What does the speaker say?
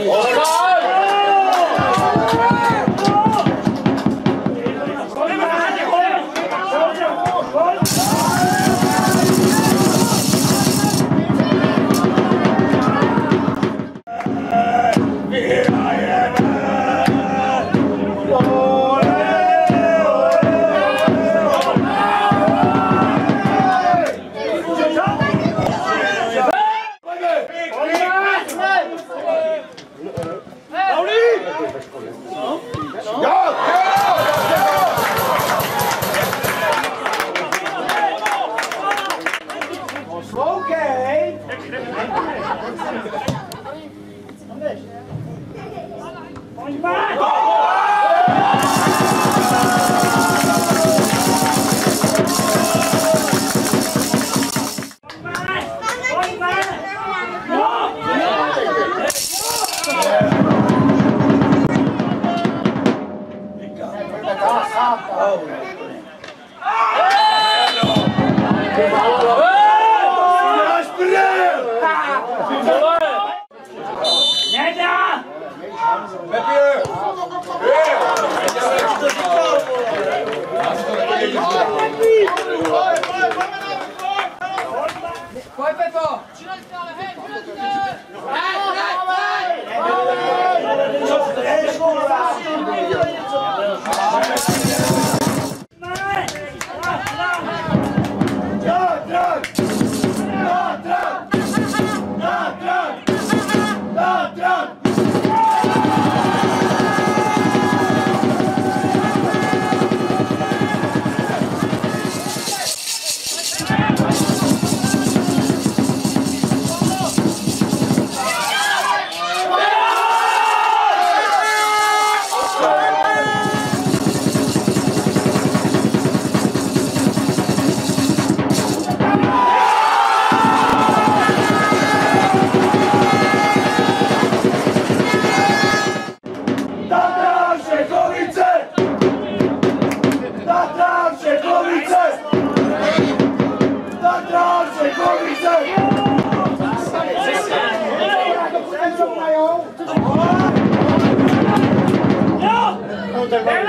어. Lucas. Bom demais! Oh, Nena! Heb je? Poi Pepo! Ce l'hai stare, hei! Thank you.